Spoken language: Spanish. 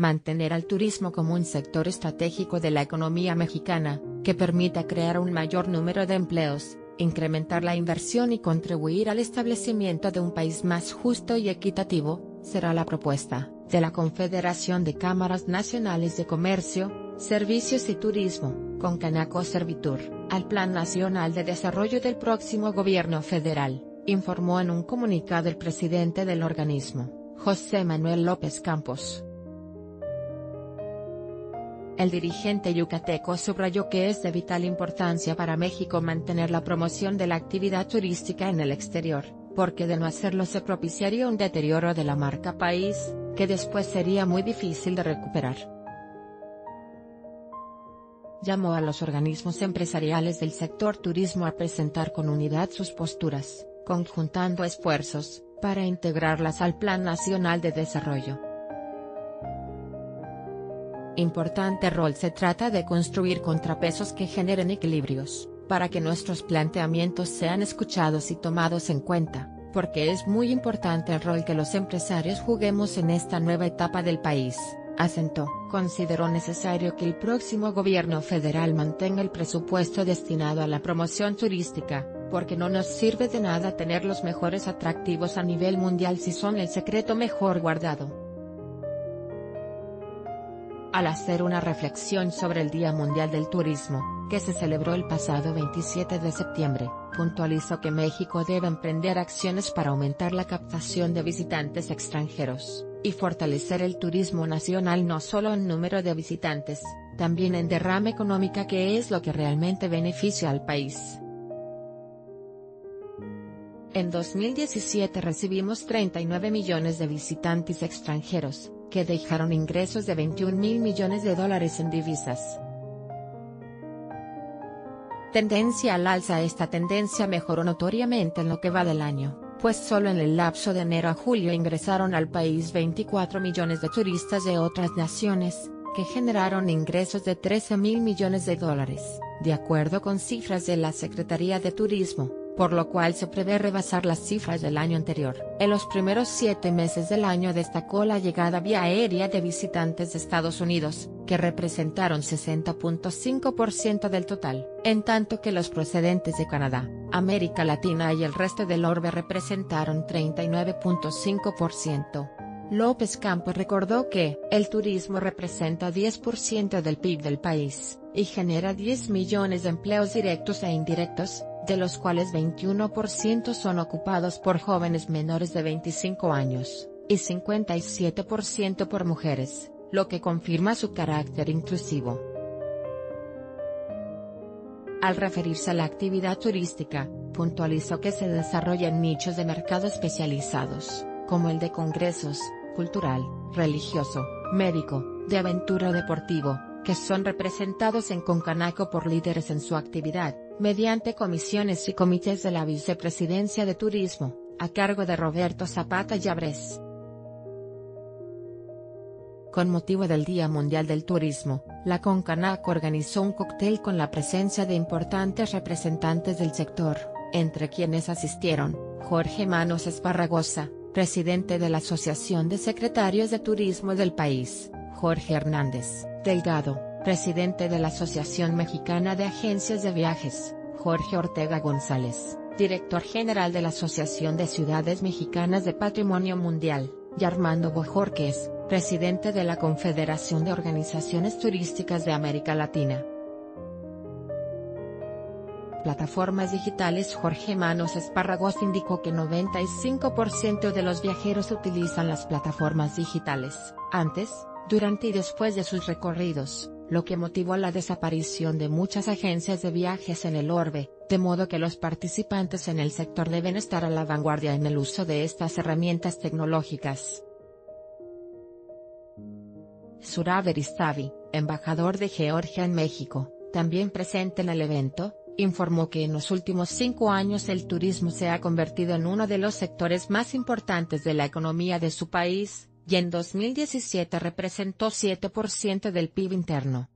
mantener al turismo como un sector estratégico de la economía mexicana, que permita crear un mayor número de empleos, incrementar la inversión y contribuir al establecimiento de un país más justo y equitativo, será la propuesta de la Confederación de Cámaras Nacionales de Comercio, Servicios y Turismo, con Canaco Servitur, al Plan Nacional de Desarrollo del próximo gobierno federal, informó en un comunicado el presidente del organismo, José Manuel López Campos. El dirigente yucateco subrayó que es de vital importancia para México mantener la promoción de la actividad turística en el exterior, porque de no hacerlo se propiciaría un deterioro de la marca país, que después sería muy difícil de recuperar. Llamó a los organismos empresariales del sector turismo a presentar con unidad sus posturas, conjuntando esfuerzos, para integrarlas al Plan Nacional de Desarrollo. Importante rol se trata de construir contrapesos que generen equilibrios, para que nuestros planteamientos sean escuchados y tomados en cuenta porque es muy importante el rol que los empresarios juguemos en esta nueva etapa del país, asentó. Consideró necesario que el próximo gobierno federal mantenga el presupuesto destinado a la promoción turística, porque no nos sirve de nada tener los mejores atractivos a nivel mundial si son el secreto mejor guardado. Al hacer una reflexión sobre el Día Mundial del Turismo, que se celebró el pasado 27 de septiembre, puntualizó que México debe emprender acciones para aumentar la captación de visitantes extranjeros, y fortalecer el turismo nacional no solo en número de visitantes, también en derrama económica que es lo que realmente beneficia al país. En 2017 recibimos 39 millones de visitantes extranjeros, que dejaron ingresos de 21 mil millones de dólares en divisas. Tendencia al alza Esta tendencia mejoró notoriamente en lo que va del año, pues solo en el lapso de enero a julio ingresaron al país 24 millones de turistas de otras naciones, que generaron ingresos de 13 mil millones de dólares, de acuerdo con cifras de la Secretaría de Turismo por lo cual se prevé rebasar las cifras del año anterior. En los primeros siete meses del año destacó la llegada vía aérea de visitantes de Estados Unidos, que representaron 60.5% del total, en tanto que los procedentes de Canadá, América Latina y el resto del orbe representaron 39.5%. López Campos recordó que, el turismo representa 10% del PIB del país, y genera 10 millones de empleos directos e indirectos, de los cuales 21% son ocupados por jóvenes menores de 25 años, y 57% por mujeres, lo que confirma su carácter inclusivo. Al referirse a la actividad turística, puntualizó que se desarrolla en nichos de mercado especializados, como el de congresos, cultural, religioso, médico, de aventura deportivo, que son representados en Concanaco por líderes en su actividad, mediante comisiones y comités de la Vicepresidencia de Turismo, a cargo de Roberto Zapata Llabres. Con motivo del Día Mundial del Turismo, la Concanaco organizó un cóctel con la presencia de importantes representantes del sector, entre quienes asistieron, Jorge Manos Esparragosa, presidente de la Asociación de Secretarios de Turismo del país, Jorge Hernández, Delgado, presidente de la Asociación Mexicana de Agencias de Viajes, Jorge Ortega González, director general de la Asociación de Ciudades Mexicanas de Patrimonio Mundial, y Armando Bojorques, presidente de la Confederación de Organizaciones Turísticas de América Latina. Plataformas digitales Jorge Manos Espárragos indicó que 95% de los viajeros utilizan las plataformas digitales, antes, durante y después de sus recorridos, lo que motivó la desaparición de muchas agencias de viajes en el orbe, de modo que los participantes en el sector deben estar a la vanguardia en el uso de estas herramientas tecnológicas. Surav Eristavi, embajador de Georgia en México, también presente en el evento, informó que en los últimos cinco años el turismo se ha convertido en uno de los sectores más importantes de la economía de su país, y en 2017 representó 7% del PIB interno.